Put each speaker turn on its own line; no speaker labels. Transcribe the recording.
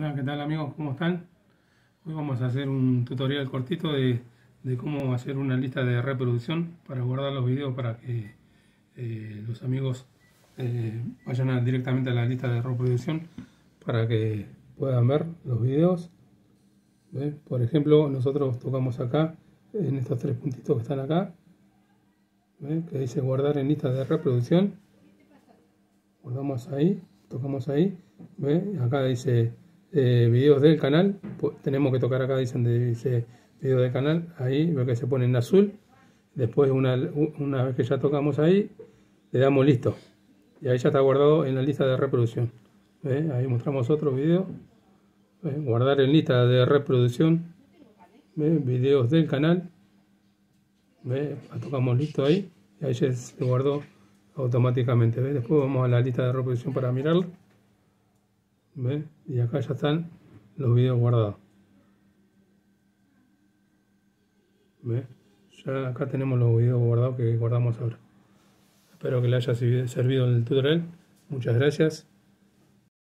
Hola, ¿qué tal amigos? ¿Cómo están? Hoy vamos a hacer un tutorial cortito de, cómo hacer una lista de reproducción para guardar los videos para que eh, los amigos eh, vayan directamente a la lista de reproducción para que puedan ver los videos. Por ejemplo, nosotros tocamos acá en estos tres puntitos que están acá, que dice guardar en lista de reproducción. Guardamos ahí, tocamos ahí, acá dice eh, videos del canal, tenemos que tocar acá, dicen, dice video del canal, ahí ve que se pone en azul, después una, una vez que ya tocamos ahí, le damos listo, y ahí ya está guardado en la lista de reproducción, ahí mostramos otro video, guardar en lista de reproducción, videos del canal, tocamos listo ahí, y ahí ya se guardó automáticamente, después vamos a la lista de reproducción para mirarlo. Y acá ya están los videos guardados. Ya acá tenemos los videos guardados que guardamos ahora. Espero que les haya servido el tutorial. Muchas gracias.